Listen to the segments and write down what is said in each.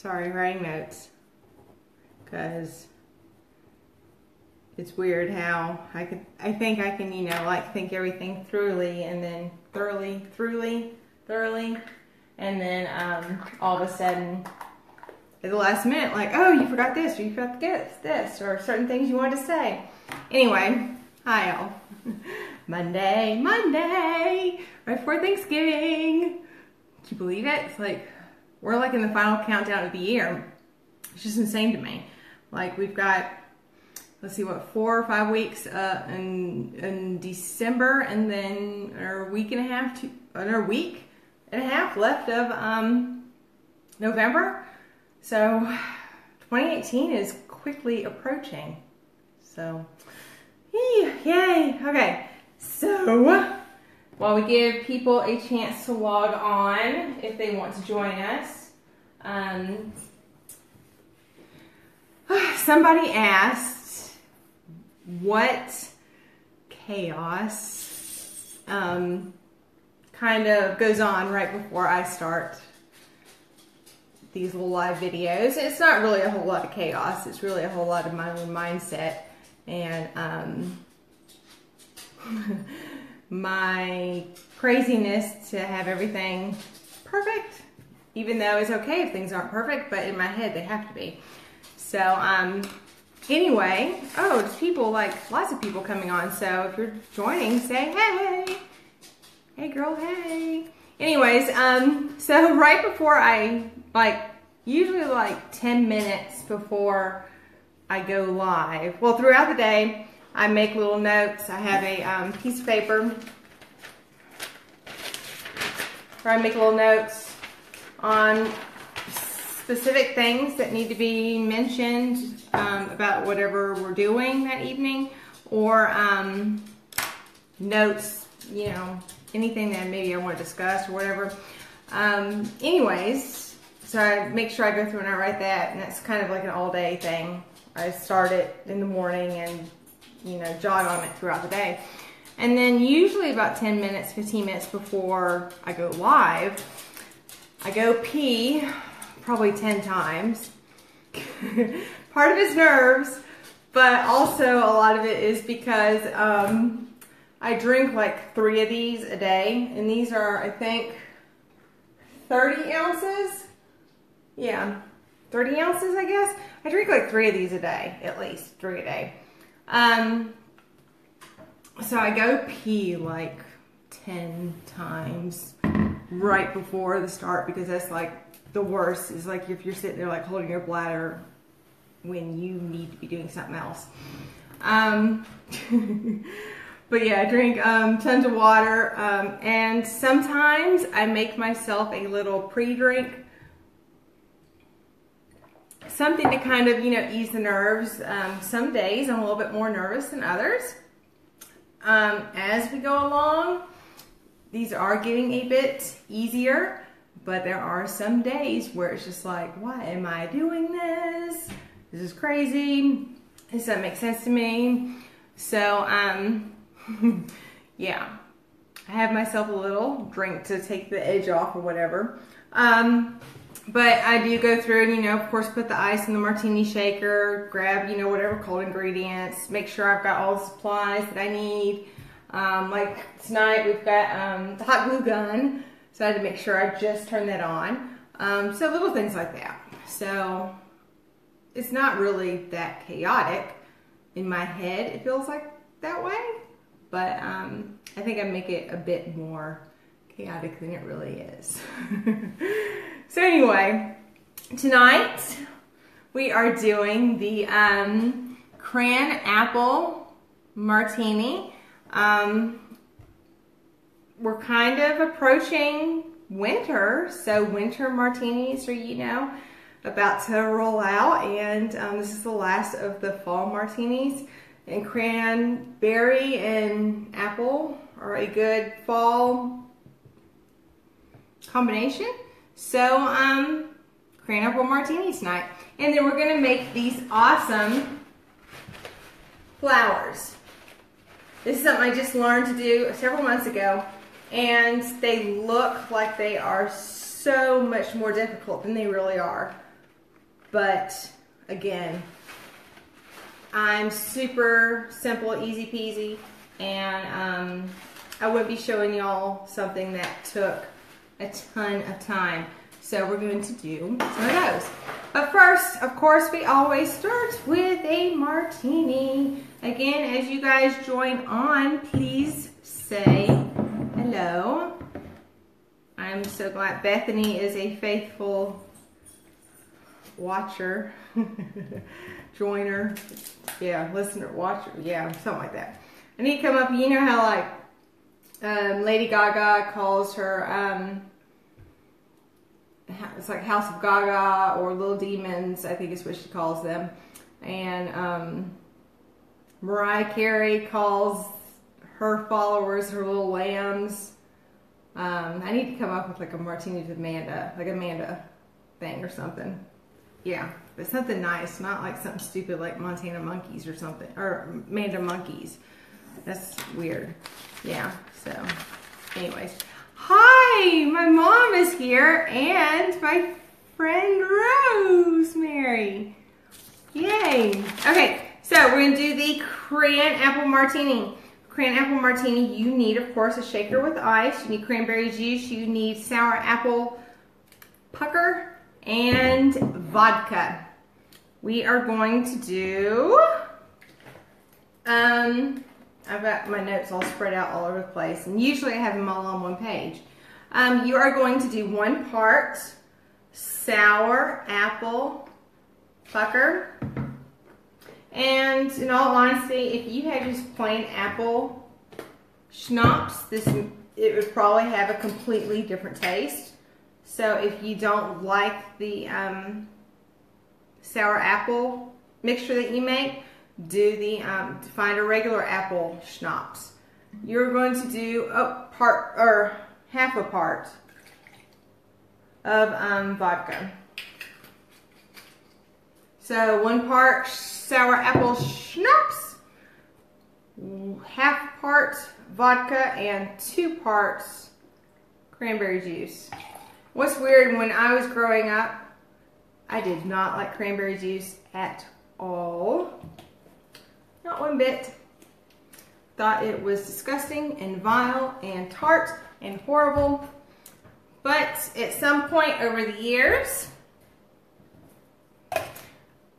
sorry, writing notes. Because it's weird how I could, I think I can, you know, like think everything thoroughly and then thoroughly, thoroughly, thoroughly. And then um, all of a sudden, at the last minute, like, oh, you forgot this, or you forgot this, this, or certain things you wanted to say. Anyway, hi all. Monday, Monday, right before Thanksgiving. Can you believe it? It's like, we're like in the final countdown of the year. It's just insane to me. Like we've got, let's see, what, four or five weeks uh, in, in December and then or a week and a half, to, another week and a half left of um, November. So 2018 is quickly approaching. So, yay, okay. So, while we give people a chance to log on if they want to join us, um, somebody asked what chaos um, kind of goes on right before I start these little live videos. It's not really a whole lot of chaos. It's really a whole lot of my own mindset and um, my craziness to have everything perfect, even though it's okay if things aren't perfect, but in my head they have to be. So, um, anyway, oh, there's people, like lots of people coming on. So if you're joining, say hey. Hey girl, hey. Anyways, um, so right before I, like, usually like 10 minutes before I go live, well, throughout the day, I make little notes. I have a um, piece of paper where I make little notes on specific things that need to be mentioned um, about whatever we're doing that evening or um, notes, you know, anything that maybe I want to discuss or whatever. Um, anyways, so I make sure I go through and I write that and that's kind of like an all day thing. I start it in the morning and you know, jog on it throughout the day. And then usually about 10 minutes, 15 minutes before I go live, I go pee probably 10 times. Part of it's nerves, but also a lot of it is because um, I drink like three of these a day. And these are, I think, 30 ounces. Yeah, 30 ounces, I guess. I drink like three of these a day, at least three a day. Um, so I go pee like 10 times right before the start because that's like the worst is like if you're sitting there like holding your bladder when you need to be doing something else. Um, but yeah, I drink um, tons of water um, and sometimes I make myself a little pre-drink something to kind of, you know, ease the nerves. Um, some days I'm a little bit more nervous than others. Um, as we go along, these are getting a bit easier, but there are some days where it's just like, why am I doing this? This is crazy. Does that make sense to me? So, um, yeah, I have myself a little drink to take the edge off or whatever. Um, but I do go through and, you know, of course, put the ice in the martini shaker, grab, you know, whatever cold ingredients, make sure I've got all the supplies that I need. Um, like tonight, we've got um, the hot glue gun, so I had to make sure I just turned that on. Um, so little things like that. So it's not really that chaotic in my head. It feels like that way, but um, I think I make it a bit more chaotic than it really is. So anyway, tonight we are doing the um, cran apple martini. Um, we're kind of approaching winter, so winter martinis are, you know, about to roll out, and um, this is the last of the fall martinis. And cranberry and apple are a good fall combination. So, um, cran apple martini tonight. And then we're gonna make these awesome flowers. This is something I just learned to do several months ago. And they look like they are so much more difficult than they really are. but again, I'm super simple, easy peasy, and um, I wouldn't be showing y'all something that took a ton of time. So we're going to do some of those. But first, of course, we always start with a martini. Again, as you guys join on, please say hello. I'm so glad Bethany is a faithful watcher, joiner, yeah, listener, watcher, yeah, something like that. I need to come up, you know how like um, Lady Gaga calls her, um, it's like House of Gaga or Little Demons, I think is what she calls them. And um, Mariah Carey calls her followers her little lambs. Um, I need to come up with like a martini with Amanda, like Amanda thing or something. Yeah, but something nice, not like something stupid like Montana Monkeys or something, or Amanda Monkeys. That's weird. Yeah, so anyways. Hi, my mom is here and my friend Rosemary. Yay. Okay, so we're gonna do the cran apple martini. Cran apple martini, you need, of course, a shaker with ice. You need cranberry juice. You need sour apple pucker and vodka. We are going to do, um, I've got my notes all spread out all over the place, and usually I have them all on one page. Um, you are going to do one part sour apple pucker. And in all honesty, if you had just plain apple schnapps, this it would probably have a completely different taste. So if you don't like the um, sour apple mixture that you make, do the um, find a regular apple schnapps. You're going to do a part or half a part of um, vodka. So one part sour apple schnapps, half part vodka, and two parts cranberry juice. What's weird, when I was growing up, I did not like cranberry juice at all. Not one bit. Thought it was disgusting and vile and tart and horrible. But at some point over the years,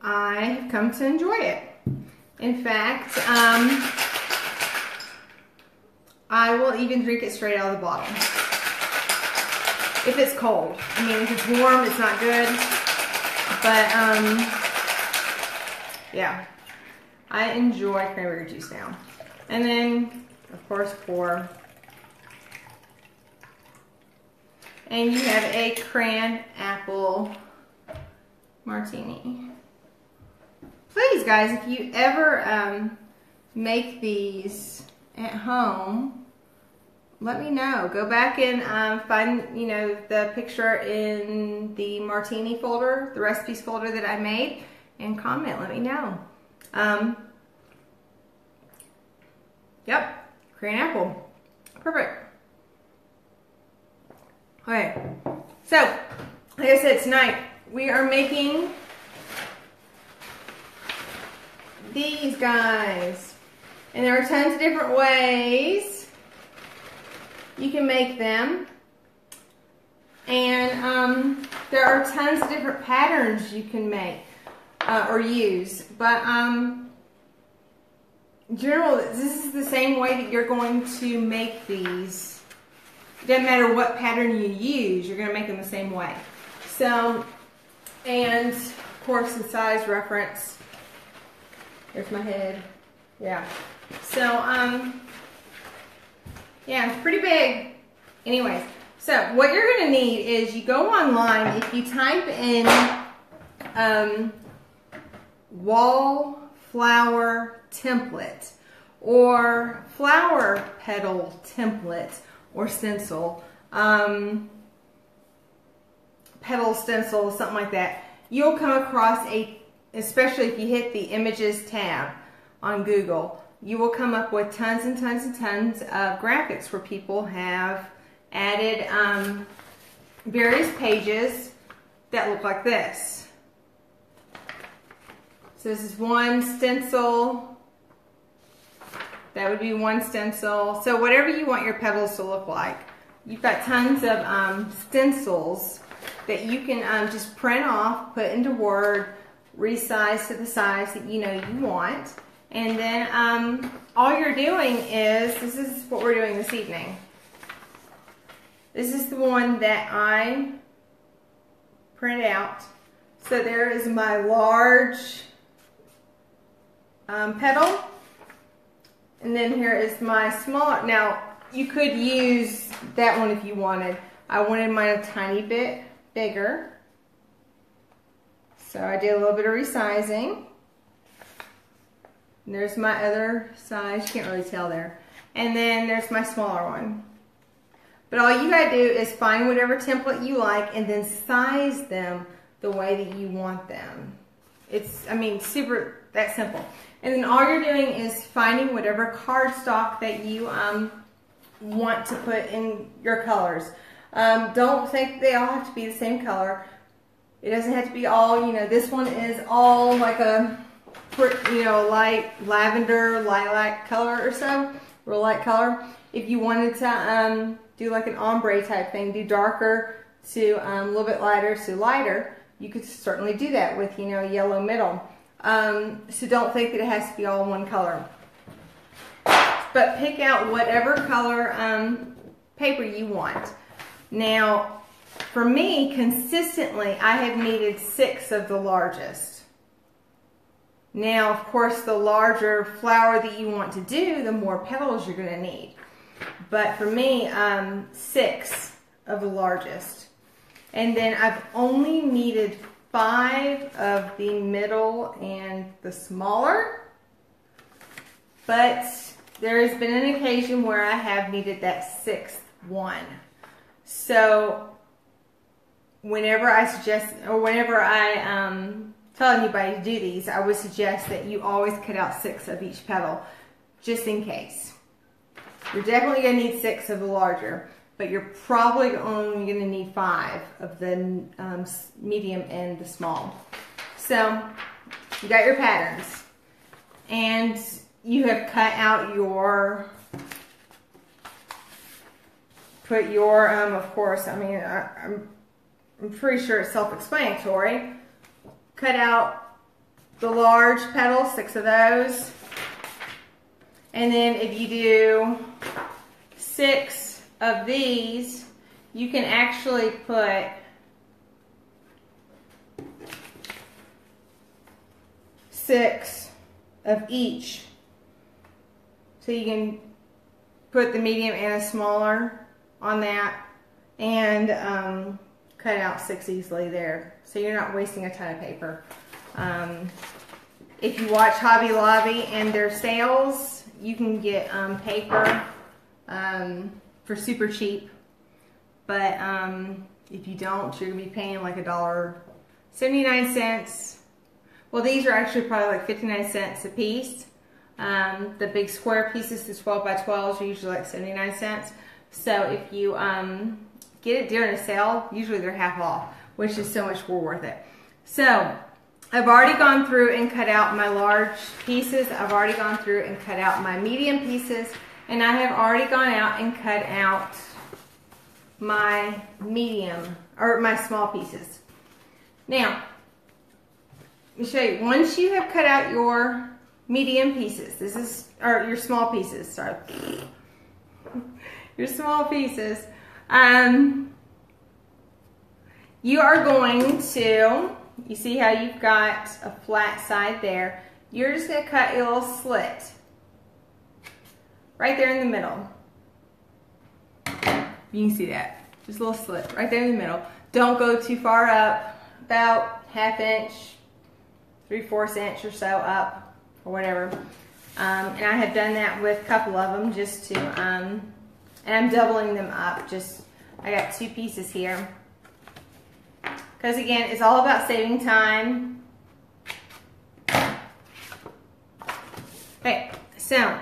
I have come to enjoy it. In fact, um, I will even drink it straight out of the bottle. If it's cold. I mean, if it's warm, it's not good. But, um, yeah. I enjoy cranberry juice now. And then, of course, pour. And you have a cran apple martini. Please, guys, if you ever um, make these at home, let me know. Go back and um, find, you know, the picture in the martini folder, the recipes folder that I made, and comment. Let me know. Um, yep, cran apple. Perfect. Okay, so, like I said, tonight we are making these guys. And there are tons of different ways you can make them. And um, there are tons of different patterns you can make uh, or use. But um, general, this is the same way that you're going to make these. It doesn't matter what pattern you use, you're going to make them the same way. So, and of course the size reference there's my head. Yeah. So, um, yeah, it's pretty big. Anyways, so what you're going to need is you go online, if you type in um, wallflower template or flower petal template or stencil, um, petal stencil, something like that, you'll come across a especially if you hit the images tab on Google, you will come up with tons and tons and tons of graphics where people have added um, various pages that look like this. So this is one stencil. That would be one stencil. So whatever you want your petals to look like. You've got tons of um, stencils that you can um, just print off, put into Word, resize to the size that you know you want. And then um, all you're doing is, this is what we're doing this evening. This is the one that I print out. So there is my large um, petal. And then here is my small. Now, you could use that one if you wanted. I wanted mine a tiny bit bigger. So I did a little bit of resizing. And there's my other size. You can't really tell there. And then there's my smaller one. But all you gotta do is find whatever template you like and then size them the way that you want them. It's, I mean, super, that simple. And then all you're doing is finding whatever cardstock that you um, want to put in your colors. Um, don't think they all have to be the same color. It doesn't have to be all, you know, this one is all like a, you know, light lavender, lilac color or so, real light color. If you wanted to um, do like an ombre type thing, do darker to um, a little bit lighter to lighter, you could certainly do that with, you know, yellow middle. Um, so don't think that it has to be all one color. But pick out whatever color um, paper you want. Now, for me, consistently, I have needed six of the largest. Now, of course, the larger flower that you want to do, the more petals you're going to need. But for me, um, six of the largest. And then I've only needed five of the middle and the smaller. But there has been an occasion where I have needed that sixth one. So whenever I suggest, or whenever I um, tell anybody to do these, I would suggest that you always cut out six of each petal, just in case. You're definitely going to need six of the larger but you're probably only going to need five of the um, medium and the small. So you got your patterns and you have cut out your, put your, um, of course, I mean, I, I'm, I'm pretty sure it's self-explanatory. Cut out the large petals, six of those. And then if you do six of these, you can actually put six of each. So you can put the medium and a smaller on that and um, cut out six easily there. So you're not wasting a ton of paper. Um, if you watch Hobby Lobby and their sales, you can get um, paper um, for super cheap. But um, if you don't, you're gonna be paying like a dollar 79 cents. Well, these are actually probably like 59 cents a piece. Um, the big square pieces, the 12 by 12s, are usually like 79 cents. So if you um, get it during a sale, usually they're half off, which is so much more worth it. So I've already gone through and cut out my large pieces. I've already gone through and cut out my medium pieces. And I have already gone out and cut out my medium, or my small pieces. Now, let me show you. Once you have cut out your medium pieces, this is, or your small pieces, sorry. your small pieces, um, you are going to, you see how you've got a flat side there, you're just to cut a little slit right there in the middle. You can see that. Just a little slit right there in the middle. Don't go too far up, about half inch, three-fourths inch or so up, or whatever. Um, and I have done that with a couple of them just to, um, and I'm doubling them up. Just, I got two pieces here. Because again, it's all about saving time. Okay, so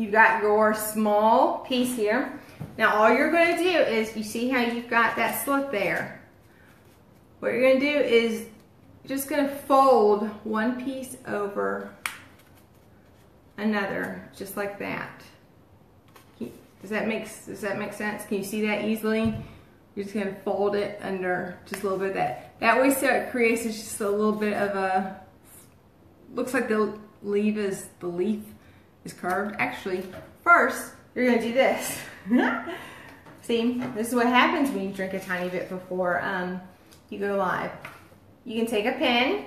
You've got your small piece here. Now all you're going to do is, you see how you've got that slit there. What you're going to do is just gonna fold one piece over another, just like that. Does that make does that make sense? Can you see that easily? You're just gonna fold it under just a little bit of that. That way so it creates just a little bit of a, looks like the leaf is, the leaf is curved. Actually, first, you're gonna do this. see, this is what happens when you drink a tiny bit before um, you go live. You can take a pin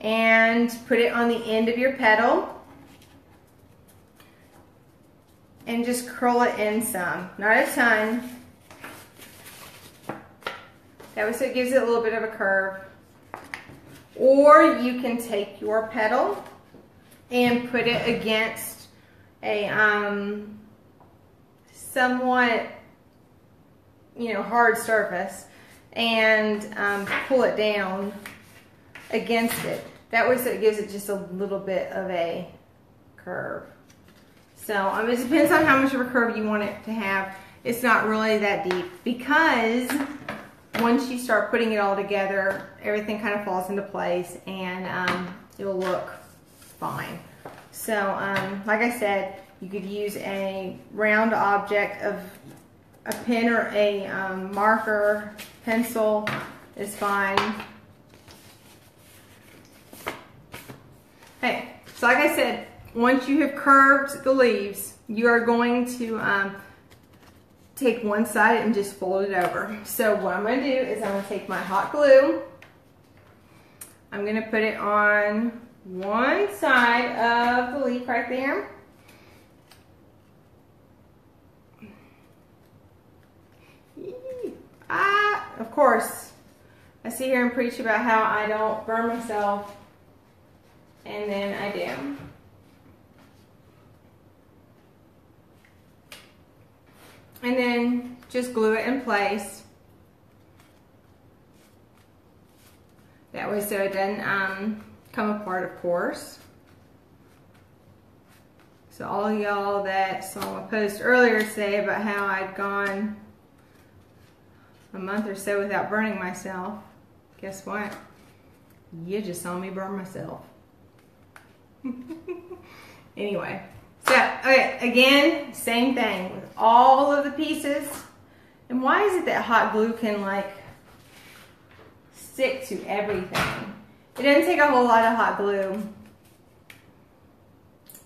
and put it on the end of your petal and just curl it in some, not a ton. That way so it gives it a little bit of a curve. Or you can take your petal and put it against a um, somewhat, you know, hard surface and um, pull it down against it. That way so it gives it just a little bit of a curve. So um, it depends on how much of a curve you want it to have. It's not really that deep because once you start putting it all together, everything kind of falls into place and um, it'll look fine. So um, like I said, you could use a round object of a pen or a um, marker, pencil is fine. Okay, so like I said, once you have curved the leaves, you are going to um, take one side and just fold it over. So what I'm going to do is I'm going to take my hot glue. I'm going to put it on one side of the leaf right there. Ah, of course, I sit here and preach about how I don't burn myself, and then I do. And then just glue it in place. That way so it doesn't um, come apart, of course. So all y'all that saw my post earlier say about how I'd gone a month or so without burning myself, guess what? You just saw me burn myself. anyway. So, okay, again, same thing with all of the pieces. And why is it that hot glue can like stick to everything? It doesn't take a whole lot of hot glue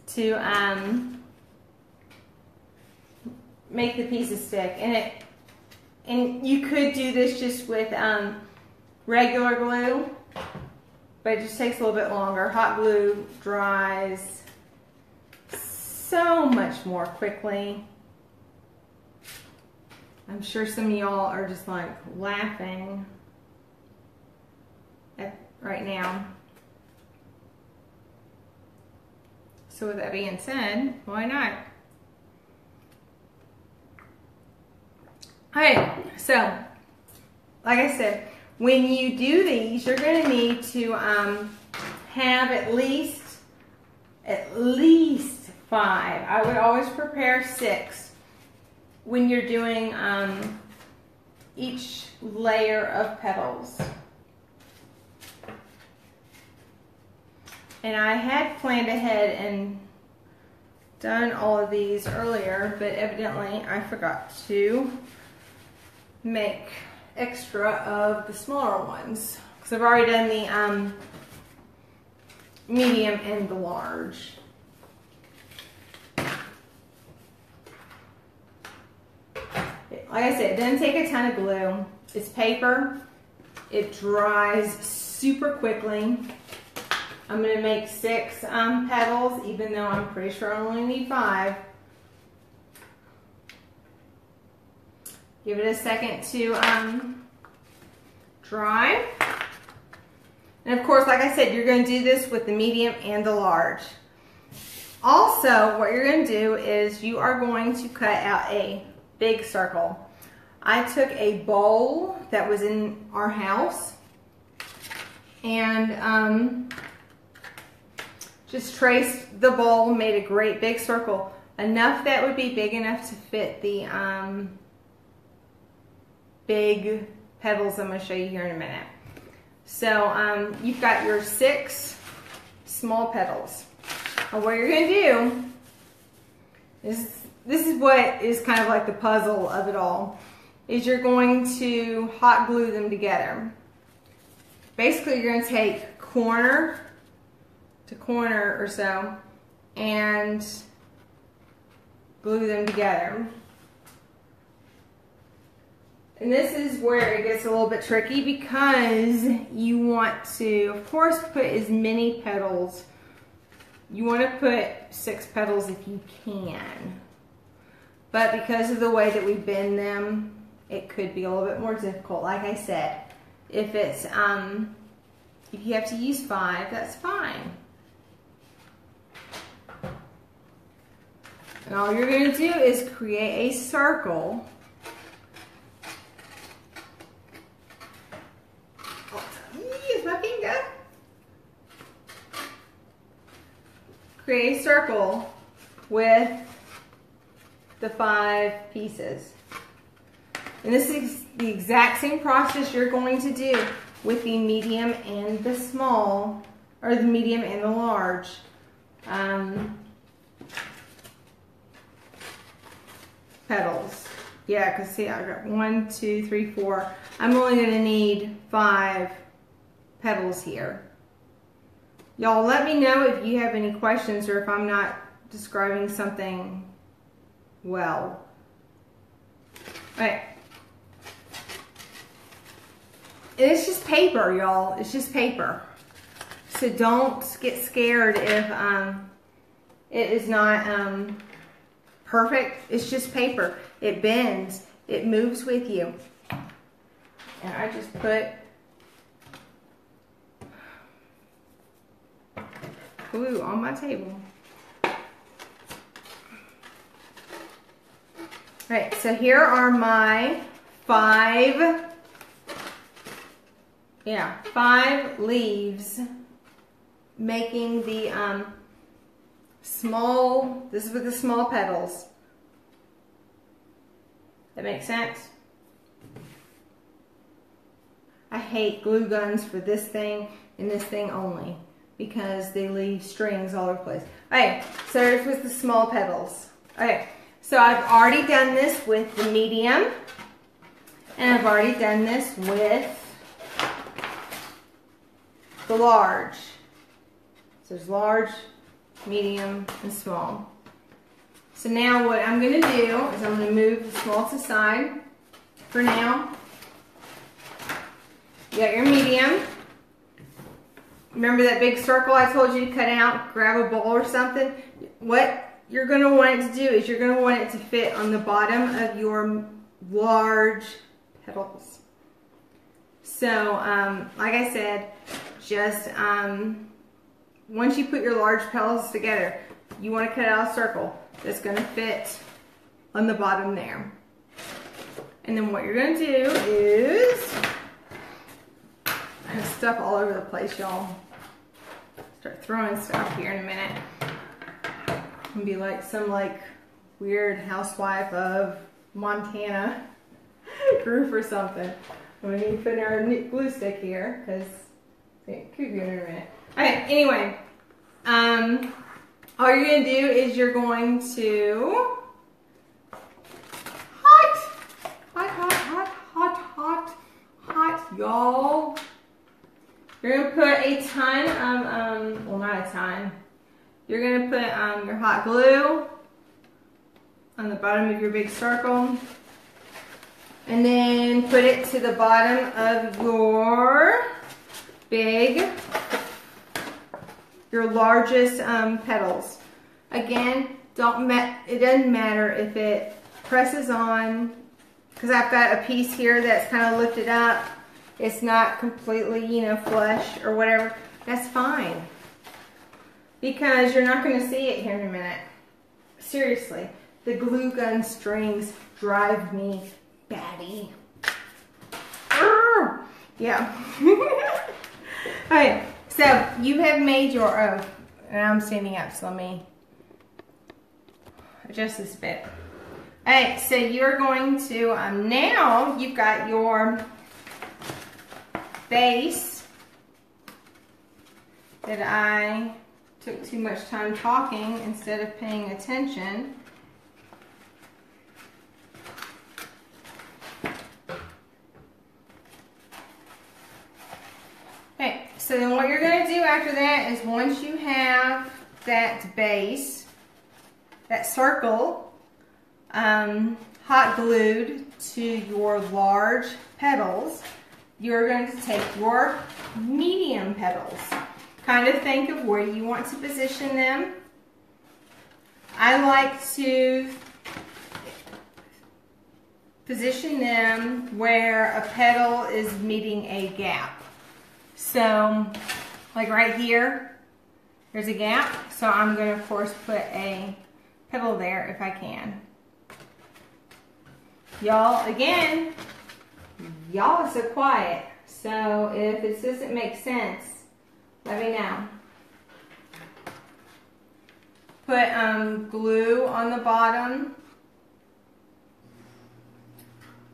to um, make the pieces stick. And it, and you could do this just with um, regular glue, but it just takes a little bit longer. Hot glue dries so much more quickly. I'm sure some of y'all are just like laughing at right now. So with that being said, why not? Alright, so like I said, when you do these, you're to need to um, have at least, at least five. I would always prepare six when you're doing um, each layer of petals. And I had planned ahead and done all of these earlier, but evidently I forgot to make extra of the smaller ones because I've already done the um, medium and the large. Like I said, it doesn't take a ton of glue. It's paper. It dries super quickly. I'm going to make six um, petals, even though I'm pretty sure I only need five. Give it a second to um, dry. And of course, like I said, you're going to do this with the medium and the large. Also, what you're going to do is you are going to cut out a big circle. I took a bowl that was in our house and um, just traced the bowl, made a great big circle. Enough that would be big enough to fit the um, big petals I'm going to show you here in a minute. So um, you've got your six small petals. And what you're going to do is, this is what is kind of like the puzzle of it all, is you're going to hot glue them together. Basically, you're going to take corner to corner or so and glue them together. And this is where it gets a little bit tricky because you want to, of course, put as many petals. You want to put six petals if you can. But because of the way that we bend them, it could be a little bit more difficult. Like I said, if it's, um, if you have to use five, that's fine. And all you're going to do is create a circle create a circle with the five pieces. And this is the exact same process you're going to do with the medium and the small, or the medium and the large. Um, petals. Yeah, because see, I got one, two, three, four. I'm only going to need five petals here. Y'all let me know if you have any questions or if I'm not describing something well. Right. It's just paper, y'all. It's just paper. So don't get scared if um, it is not um, perfect. It's just paper. It bends. It moves with you. And I just put glue on my table. Right, so here are my five, yeah, five leaves making the um, small, this is with the small petals. That makes sense? I hate glue guns for this thing and this thing only because they leave strings all over the place. Okay, so with the small petals. Okay, so I've already done this with the medium, and I've already done this with the large. So there's large, medium, and small. So now what I'm going to do is I'm going to move the small to the side for now. You got your medium. Remember that big circle I told you to cut out, grab a bowl or something? What you're going to want it to do is you're going to want it to fit on the bottom of your large petals. So, um, like I said, just um, once you put your large petals together, you want to cut out a circle that's going to fit on the bottom there. And then what you're going to do is stuff all over the place, y'all. Start throwing stuff here in a minute. Be like some like weird housewife of Montana group or something. We need to put our glue stick here because it could be in a minute. Okay, anyway, um, all you're gonna do is you're going to hot, hot, hot, hot, hot, hot, hot, y'all. You're gonna put a ton of, um, well not a ton. You're gonna put um, your hot glue on the bottom of your big circle. And then put it to the bottom of your big, your largest um, petals. Again, don't it doesn't matter if it presses on, because I've got a piece here that's kind of lifted up it's not completely, you know, flush or whatever, that's fine. Because you're not going to see it here in a minute. Seriously, the glue gun strings drive me batty. Yeah. Alright, so you have made your, oh, and I'm standing up, so let me adjust this bit. Alright, so you're going to, um, now you've got your base that I took too much time talking instead of paying attention. Okay, so then what you're going to do after that is once you have that base, that circle, um, hot glued to your large petals, you're going to take your medium petals. Kind of think of where you want to position them. I like to position them where a petal is meeting a gap. So, like right here, there's a gap. So I'm going to, of course, put a petal there if I can. Y'all, again, y'all are so quiet. So if this doesn't make sense, let me now. Put um, glue on the bottom.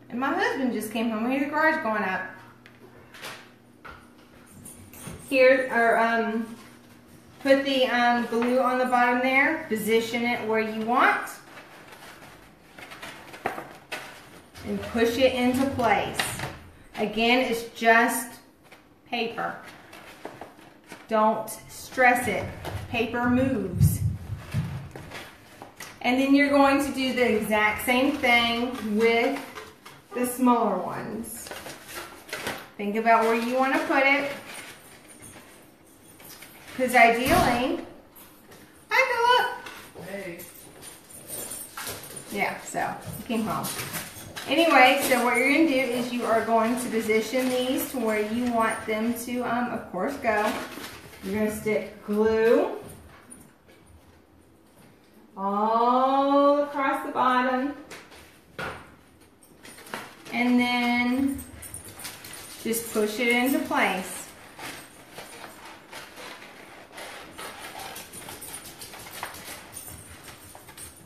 And my husband just came home. I hear the garage going up. Here, or um, put the um, glue on the bottom there. Position it where you want. And push it into place. Again, it's just paper. Don't stress it. Paper moves. And then you're going to do the exact same thing with the smaller ones. Think about where you want to put it. Because ideally, I go up. Hey. Yeah, so he came home. Anyway, so what you're going to do is you are going to position these to where you want them to, um, of course, go. You're going to stick glue all across the bottom. And then just push it into place.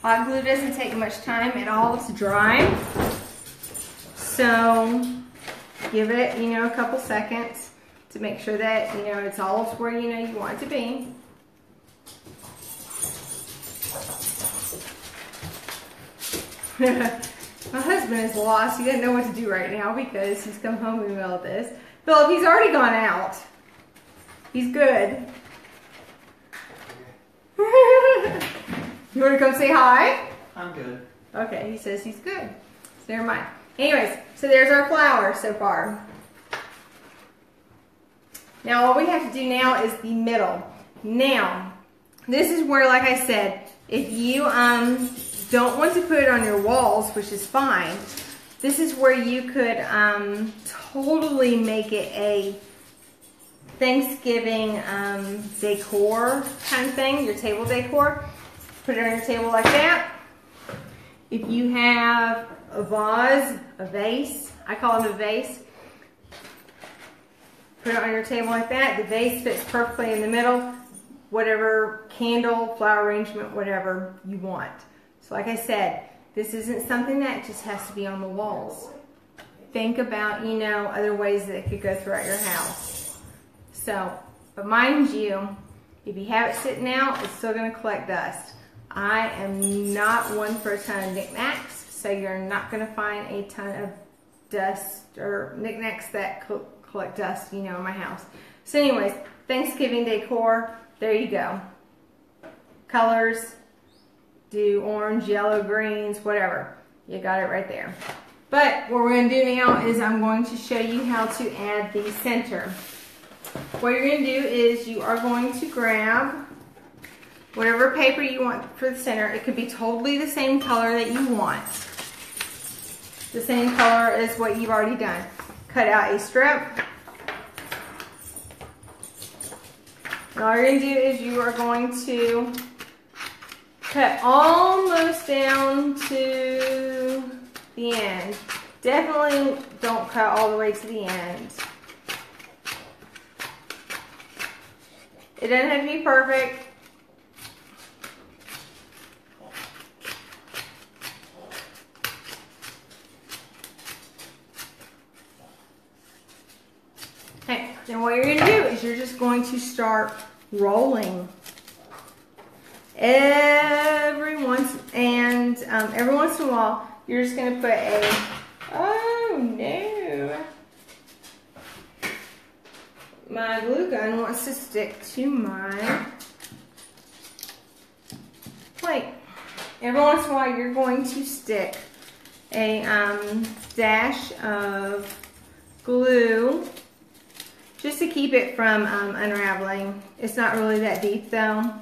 Hot glue doesn't take much time at all to dry. So give it, you know, a couple seconds to make sure that, you know, it's all where you know you want it to be. My husband is lost. He doesn't know what to do right now because he's come home in all this. Philip, he's already gone out. He's good. you want to come say hi? I'm good. Okay, he says he's good. So never mind. Anyways, so there's our flower so far. Now all we have to do now is the middle. Now, this is where, like I said, if you um, don't want to put it on your walls, which is fine, this is where you could um, totally make it a Thanksgiving um, decor kind of thing, your table decor. Put it on your table like that. If you have a vase, a vase, I call them a vase, put it on your table like that. The vase fits perfectly in the middle. Whatever candle, flower arrangement, whatever you want. So like I said, this isn't something that just has to be on the walls. Think about, you know, other ways that it could go throughout your house. So, but mind you, if you have it sitting out, it's still going to collect dust. I am not one for a ton of knickknacks, so you're not going to find a ton of dust or knickknacks that collect dust, you know, in my house. So anyways, Thanksgiving decor, there you go. Colors, do orange, yellow, greens, whatever. You got it right there. But what we're going to do now is I'm going to show you how to add the center. What you're going to do is you are going to grab whatever paper you want for the center. It could be totally the same color that you want. The same color as what you've already done. Cut out a strip. And all you're going to do is you are going to cut almost down to the end. Definitely don't cut all the way to the end. It doesn't have to be perfect. And what you're going to do is you're just going to start rolling. Every once and um, every once in a while you're just going to put a oh no. My glue gun wants to stick to my plate. Every once in a while you're going to stick a um, dash of glue just to keep it from um, unraveling. It's not really that deep though.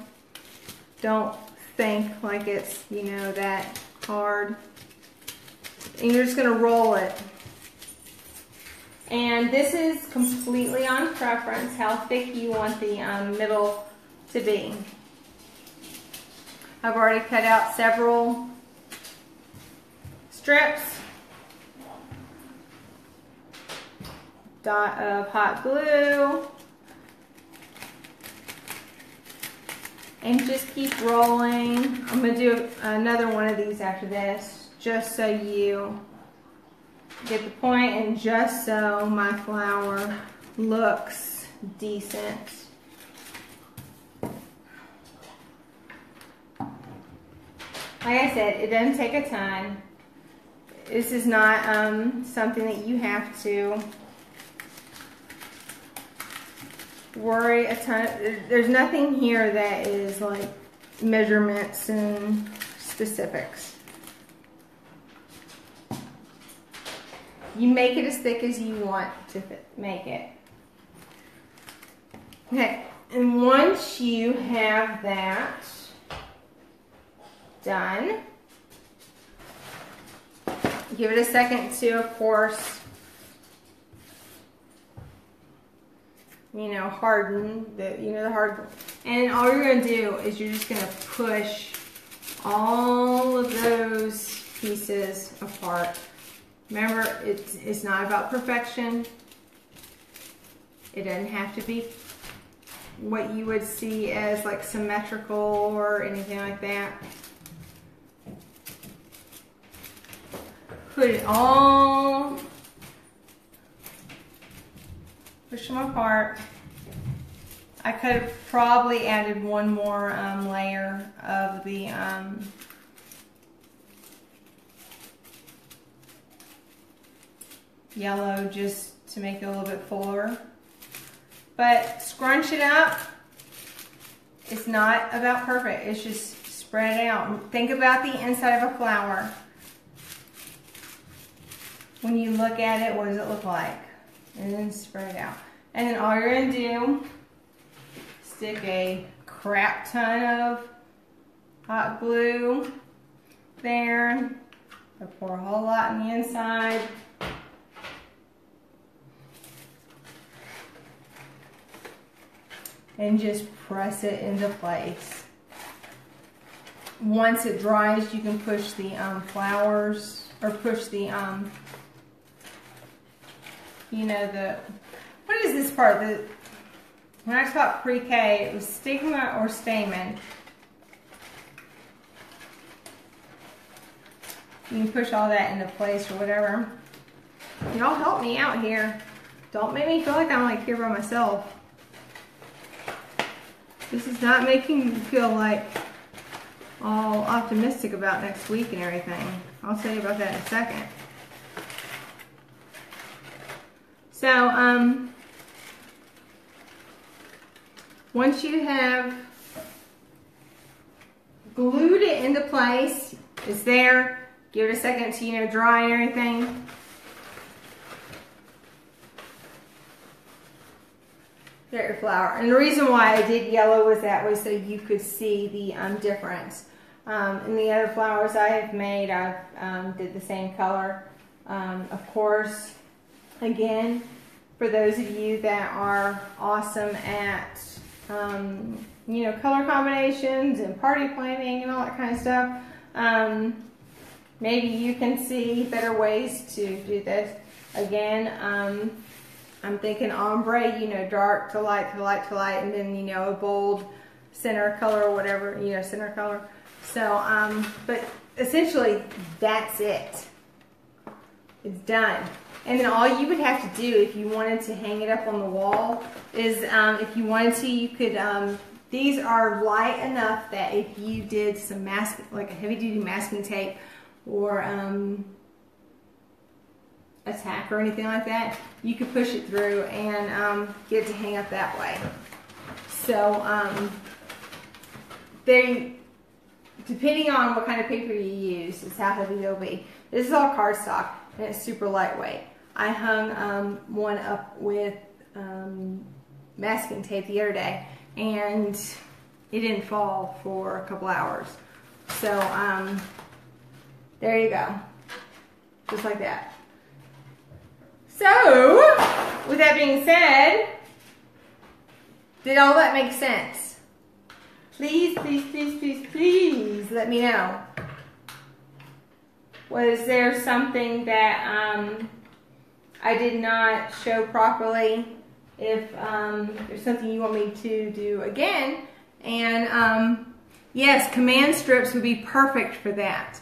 Don't think like it's, you know, that hard. And you're just gonna roll it. And this is completely on preference, how thick you want the um, middle to be. I've already cut out several strips. Dot of hot glue. And just keep rolling. I'm to do another one of these after this, just so you get the point and just so my flower looks decent. Like I said, it doesn't take a ton. This is not um, something that you have to worry a ton. There's nothing here that is like measurements and specifics. You make it as thick as you want to make it. Okay, and once you have that done, Give it a second to, of course, you know, harden the, you know, the hard, and all you're going to do is you're just going to push all of those pieces apart. Remember, it's, it's not about perfection. It doesn't have to be what you would see as like symmetrical or anything like that. put it all, push them apart. I could have probably added one more um, layer of the um, yellow just to make it a little bit fuller. But scrunch it up. It's not about perfect. It's just spread it out. Think about the inside of a flower when you look at it, what does it look like? And then spread it out. And then all you're gonna do, stick a crap ton of hot glue there. I pour a whole lot on the inside. And just press it into place. Once it dries, you can push the um, flowers or push the um, you know, the, what is this part? The, when I taught pre-K, it was stigma or stamen. You can push all that into place or whatever. Y'all help me out here. Don't make me feel like I'm like here by myself. This is not making me feel like all optimistic about next week and everything. I'll tell you about that in a second. So, um, once you have glued it into place, it's there, give it a second to, you know, dry and everything. Get your flower. And the reason why I did yellow was that way so you could see the um, difference. Um, and the other flowers I have made, I've um, did the same color. Um, of course, Again, for those of you that are awesome at, um, you know, color combinations and party planning and all that kind of stuff, um, maybe you can see better ways to do this. Again, um, I'm thinking ombre, you know, dark to light to light to light, and then, you know, a bold center color or whatever, you know, center color. So, um, but essentially, that's it. It's done. And then all you would have to do if you wanted to hang it up on the wall is um, if you wanted to, you could, um, these are light enough that if you did some mask, like a heavy duty masking tape or um, a tack or anything like that, you could push it through and um, get it to hang up that way. So um, they, depending on what kind of paper you use, is how heavy they'll be. This is all cardstock and it's super lightweight. I hung um, one up with um, masking tape the other day and it didn't fall for a couple hours. So um, there you go. Just like that. So, with that being said, did all that make sense? Please, please, please, please, please let me know. Was there something that um, I did not show properly, if um, there's something you want me to do again. And um, yes, command strips would be perfect for that.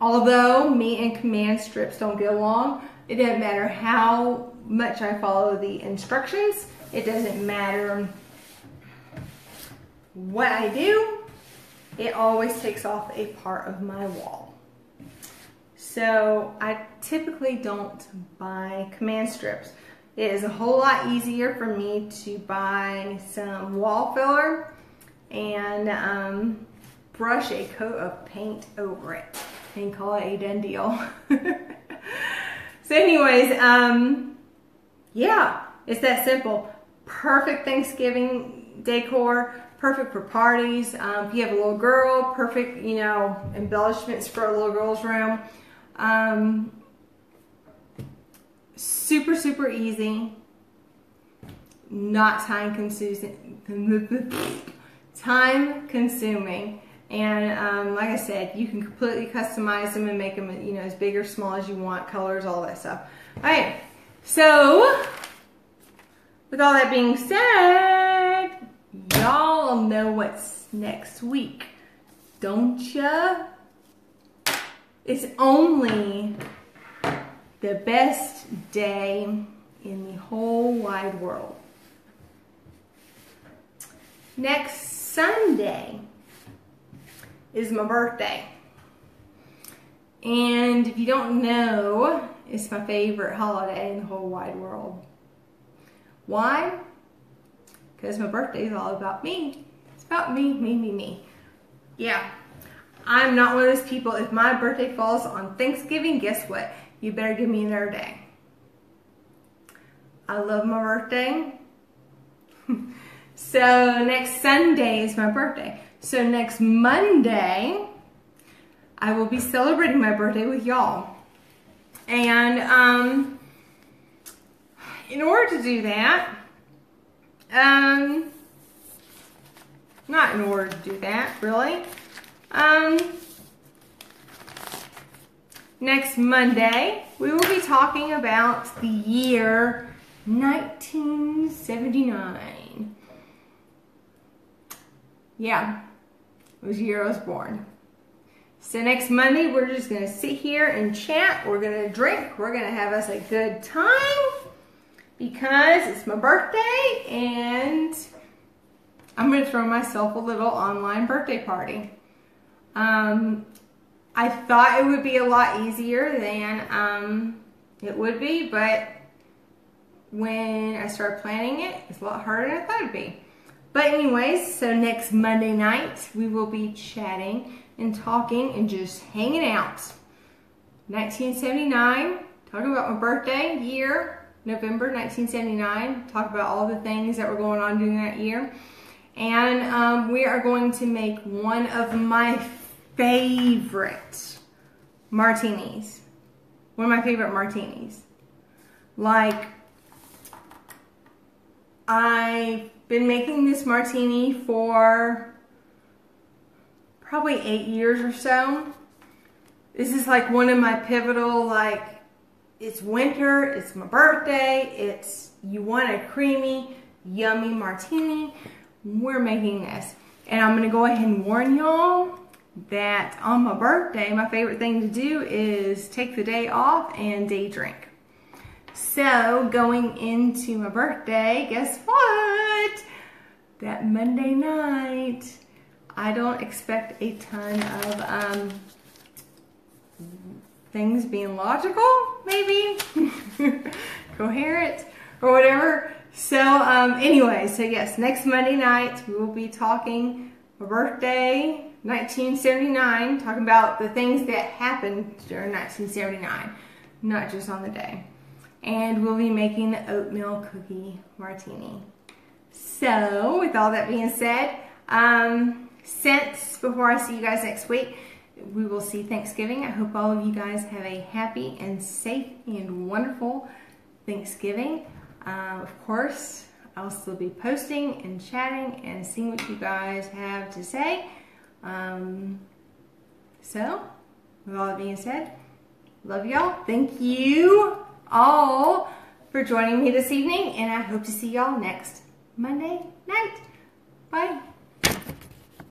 Although me and command strips don't get along, it doesn't matter how much I follow the instructions. It doesn't matter what I do. It always takes off a part of my wall. So I typically don't buy command strips. It is a whole lot easier for me to buy some wall filler and um, brush a coat of paint over it and call it a done deal. so anyways, um, yeah, it's that simple. Perfect Thanksgiving decor, perfect for parties. Um, if you have a little girl, perfect, you know, embellishments for a little girl's room. Um, super, super easy. Not time consuming. time consuming. And um, like I said, you can completely customize them and make them, you know, as big or small as you want, colors, all that stuff. All right, so with all that being said, y'all know what's next week, don't ya? It's only the best day in the whole wide world. Next Sunday is my birthday. And if you don't know, it's my favorite holiday in the whole wide world. Why? Because my birthday is all about me. It's about me, me, me, me. Yeah. I'm not one of those people, if my birthday falls on Thanksgiving, guess what? You better give me another day. I love my birthday. so next Sunday is my birthday. So next Monday, I will be celebrating my birthday with y'all. And um, in order to do that, um, not in order to do that, really. Um, next Monday, we will be talking about the year 1979. Yeah, it was the year I was born. So next Monday, we're just going to sit here and chat. We're going to drink. We're going to have us a good time because it's my birthday and I'm going to throw myself a little online birthday party. Um, I thought it would be a lot easier than um, it would be, but when I started planning it, it's a lot harder than I thought it'd be. But anyways, so next Monday night, we will be chatting and talking and just hanging out. 1979, talking about my birthday year, November 1979, talk about all the things that were going on during that year. And um, we are going to make one of my favorite martinis. One of my favorite martinis. Like, I've been making this martini for probably eight years or so. This is like one of my pivotal, like, it's winter, it's my birthday, it's, you want a creamy, yummy martini. We're making this. And I'm gonna go ahead and warn y'all, that on my birthday, my favorite thing to do is take the day off and day drink. So going into my birthday, guess what? That Monday night, I don't expect a ton of um, things being logical, maybe, coherent, or whatever. So um, anyway, so yes, next Monday night we will be talking birthday, 1979, talking about the things that happened during 1979, not just on the day. And we'll be making the oatmeal cookie martini. So with all that being said, um, since before I see you guys next week, we will see Thanksgiving. I hope all of you guys have a happy and safe and wonderful Thanksgiving. Um, of course, I'll still be posting and chatting and seeing what you guys have to say. Um, so, with all that being said, love y'all. Thank you all for joining me this evening, and I hope to see y'all next Monday night. Bye.